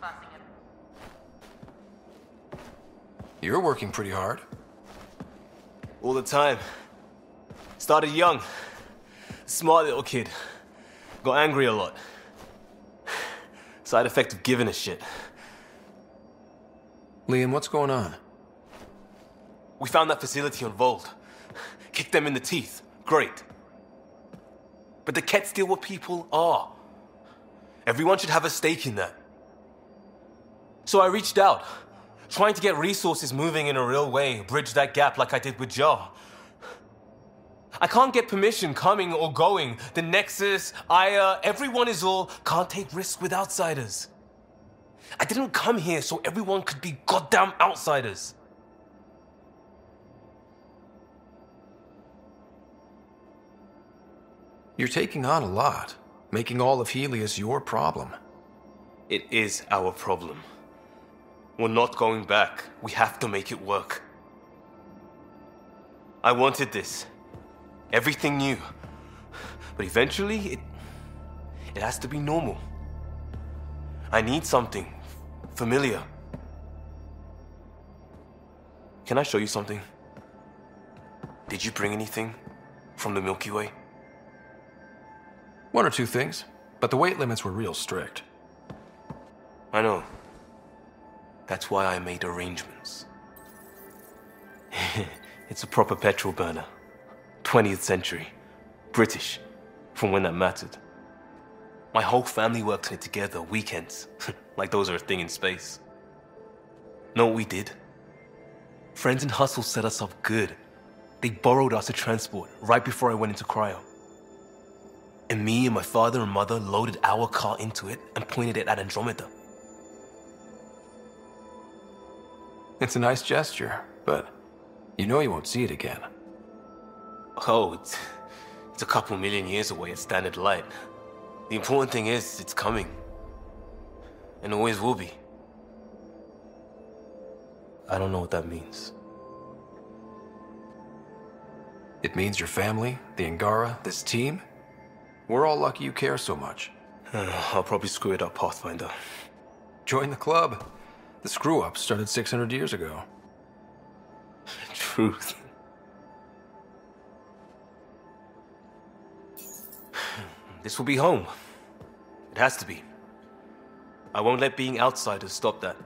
fussing it. You're working pretty hard. All the time. Started young. Smart little kid. Got angry a lot. Side effect of giving a shit. Liam, what's going on? We found that facility on Voeld. Kicked them in the teeth. Great. But the Kett steal what people are. Everyone should have a stake in that. So I reached out, trying to get resources moving in a real way, bridge that gap like I did with Jaal. I can't get permission coming or going. The Nexus, Aya, everyone is all can't take risks with outsiders. I didn't come here so everyone could be goddamn outsiders. You're taking on a lot, making all of Heleus your problem. It is our problem. We're not going back. We have to make it work. I wanted this. Everything new. But eventually, it. it has to be normal. I need something familiar. Can I show you something? Did you bring anything from the Milky Way? One or two things, but the weight limits were real strict. I know. That's why I made arrangements. it's a proper petrol burner. 20th century. British. From when that mattered. My whole family worked on it together, weekends. like those are a thing in space. Know what we did? Friends and Hustle set us up good. They borrowed us a transport right before I went into cryo. And me and my father and mother loaded our car into it and pointed it at Andromeda. It's a nice gesture, but you know you won't see it again. Oh, it's, it's a couple million years away at standard light. The important thing is, it's coming. And always will be. I don't know what that means. It means your family, the Angara, this team. We're all lucky you care so much. I'll probably screw it up, Pathfinder. Join the club. The screw up started 600 years ago. Truth. This will be home. It has to be. I won't let being outsiders stop that.